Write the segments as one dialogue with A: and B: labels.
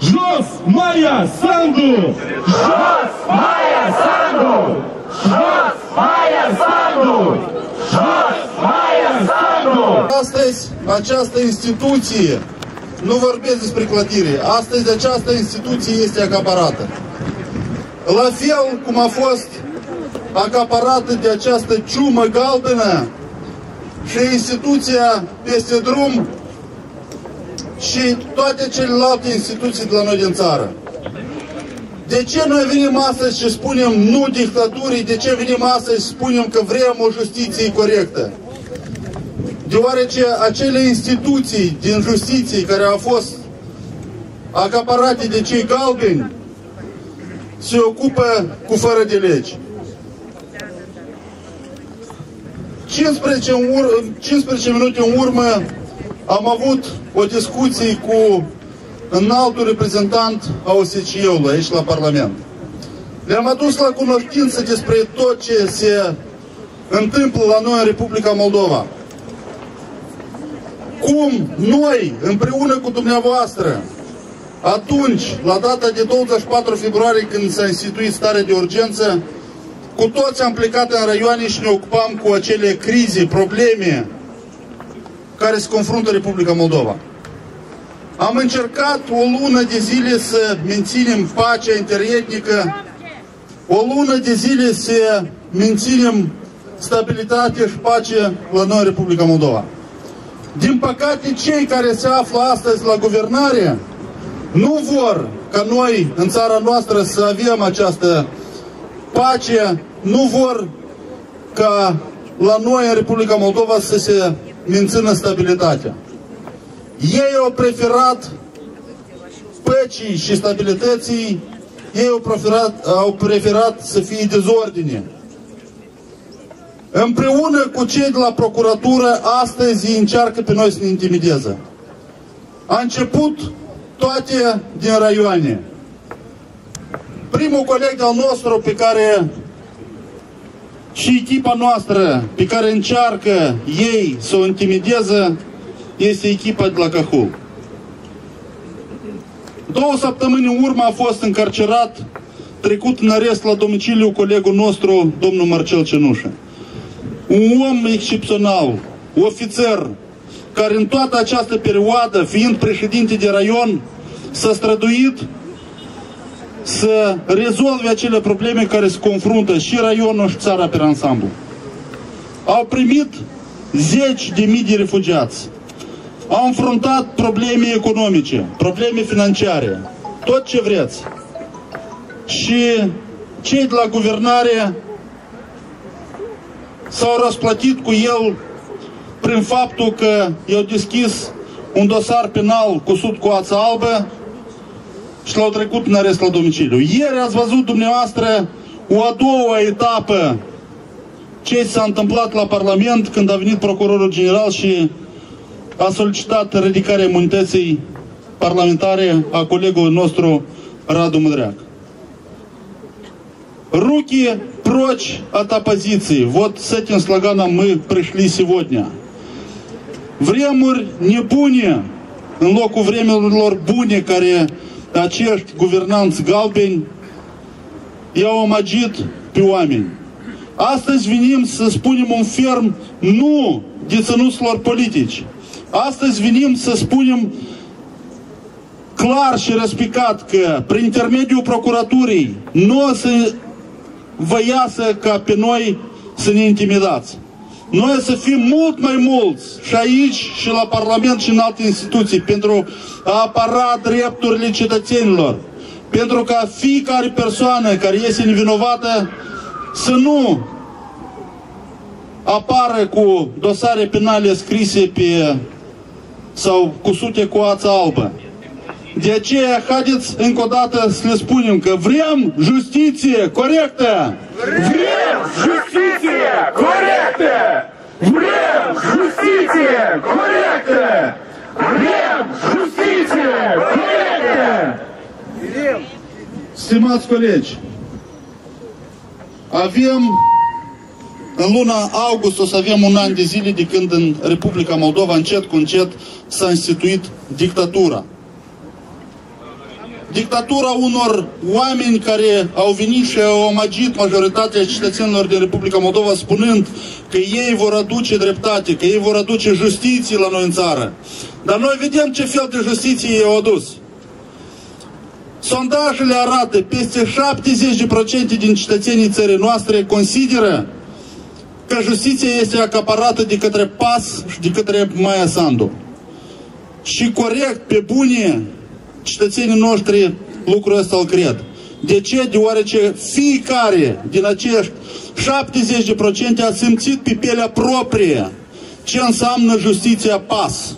A: Jos Maia Sandu! Jos Maia Sandu! Jos Maia Sandu! Jos Maia Sandu!
B: Astăzi, această instituție, nu vorbesc despre clădire, astăzi această instituție este acaparată. La fel cum a fost acaparată de această ciumă galbenă și instituția peste drum și toate celelalte instituții de la noi din țară. De ce noi venim astăzi și spunem nu dictaturii? De ce venim astăzi și spunem că vrem o justiție corectă? Deoarece acele instituții din justiție care au fost acaparate de cei galbeni se ocupă cu fără de legi. 15, în ur- 15 minute în urmă am avut o discuție cu înaltul reprezentant a OSCE-ului aici la Parlament. Le-am adus la cunoștință despre tot ce se întâmplă la noi în Republica Moldova. Cum noi, împreună cu dumneavoastră, atunci, la data de 24 februarie, când s-a instituit starea de urgență, cu toți am plecat în raioane și ne ocupam cu acele crize, probleme care se confruntă Republica Moldova. Am încercat o lună de zile să menținem pacea interetnică, o lună de zile să menținem stabilitate și pace la noi Republica Moldova. Din păcate, cei care se află astăzi la guvernare nu vor ca noi, în țara noastră, să avem această pace, nu vor ca la noi, în Republica Moldova, să se mențină stabilitatea. Ei au preferat păcii și stabilității, ei au preferat, au preferat să fie dezordine. Împreună cu cei de la procuratură, astăzi ei încearcă pe noi să ne intimideze. A început toate din raioane. Primul coleg al nostru pe care și echipa noastră pe care încearcă ei să o intimideze este echipa de la Cahul. Două săptămâni în urmă a fost încarcerat, trecut în arest la domiciliu colegul nostru, domnul Marcel Cenușă. Un om excepțional, ofițer, care în toată această perioadă, fiind președinte de raion, s-a străduit să rezolve acele probleme care se confruntă și raionul și țara pe ansamblu. Au primit zeci de mii de refugiați. Au înfruntat probleme economice, probleme financiare, tot ce vreți. Și cei de la guvernare s-au răsplătit cu el prin faptul că i-au deschis un dosar penal cu sud cu ață albă și l-au trecut în arest la domiciliu. Ieri ați văzut dumneavoastră o a doua etapă ce s-a întâmplat la Parlament când a venit procurorul general și a solicitat ridicarea imunității parlamentare a colegului nostru Radu Mândreac. Руки прочь от оппозиции. Вот с этим слоганом мы пришли сегодня. Vremuri nebune, în locul vremurilor bune care acești guvernanți galbeni i-au amagit pe oameni. Astăzi venim să spunem un ferm nu deținuților politici. Astăzi venim să spunem clar și răspicat că prin intermediul procuraturii nu o să vă iasă ca pe noi să ne intimidați. Noi să fim mult mai mulți și aici și la Parlament și în alte instituții pentru a apăra drepturile cetățenilor. Pentru ca fiecare persoană care este nevinovată să nu apară cu dosare penale scrise pe sau cu sute cu ață albă. De aceea, haideți încă o dată să le spunem că vrem justiție corectă!
A: Vrem justiție corectă! Vrem justiție corectă! Vrem justiție corectă!
B: Stimați colegi, avem în luna august o să avem un an de zile de când în Republica Moldova încet cu încet s-a instituit dictatura. Dictatura unor oameni care au venit și au omagit majoritatea cetățenilor din Republica Moldova spunând că ei vor aduce dreptate, că ei vor aduce justiție la noi în țară. Dar noi vedem ce fel de justiție ei au adus. Sondajele arată, peste 70% din cetățenii țării noastre consideră că justiția este acaparată de către PAS și de către Maia Sandu. Și corect, pe bune, cetățenii noștri lucrul ăsta îl cred. De ce? Deoarece fiecare din acești 70% a simțit pe pielea proprie ce înseamnă justiția PAS.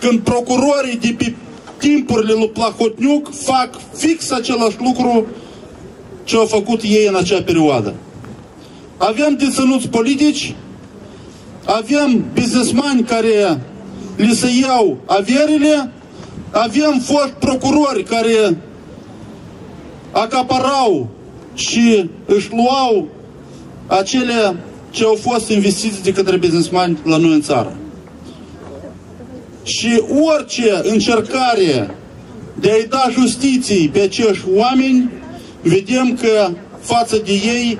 B: Când procurorii de pe timpurile lui Plahotniuc fac fix același lucru ce au făcut ei în acea perioadă. Avem deținuți politici, avem businessmani care li se iau averile, avem fost procurori care acaparau și își luau acele ce au fost investiții de către businessmani la noi în țară. Și orice încercare de a-i da justiții pe acești oameni, vedem că față de ei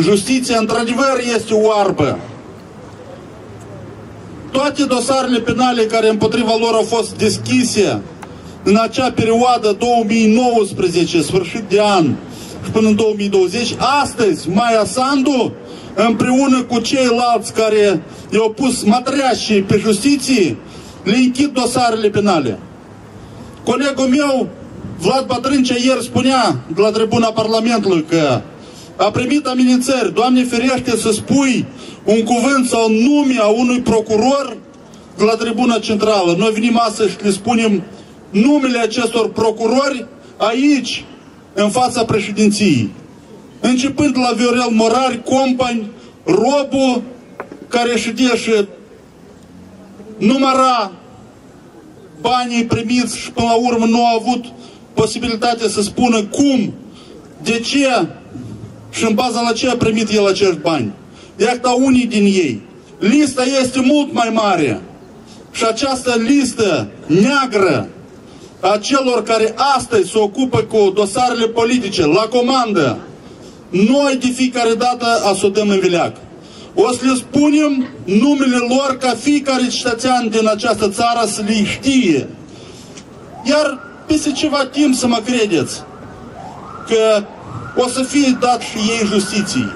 B: justiția într-adevăr este oarbă. Toate dosarele penale care împotriva lor au fost deschise în acea perioadă 2019, sfârșit de an, și până în 2020, astăzi Maia Sandu, împreună cu ceilalți care i-au pus matriașii pe justiție, le închid dosarele penale. Colegul meu, Vlad Bătrâncea, ieri spunea de la tribuna Parlamentului că a primit amenințări. Doamne ferește să spui un cuvânt sau nume a unui procuror de la tribuna centrală. Noi venim astăzi și le spunem numele acestor procurori aici, în fața președinției. Începând de la Viorel Morari, Compani, Robu, care ședea și număra banii primiți și până la urmă nu a avut posibilitatea să spună cum, de ce și în baza la ce a primit el acești bani. Iată unii din ei. Lista este mult mai mare. Și această listă neagră a celor care astăzi se ocupă cu dosarele politice la comandă, noi de fiecare dată asodăm în vileag. O să le spunem numele lor ca fiecare cetățean din această țară să le știe. Iar peste ceva timp să mă credeți că o să fie dat și ei justiție.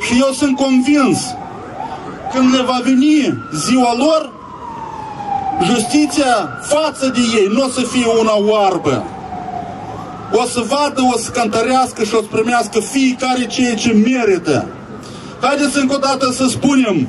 B: Și eu sunt convins când le va veni ziua lor, justiția față de ei nu o să fie una oarbă. O să vadă, o să cântărească și o să primească fiecare ceea ce merită. Haideți încă o dată să spunem,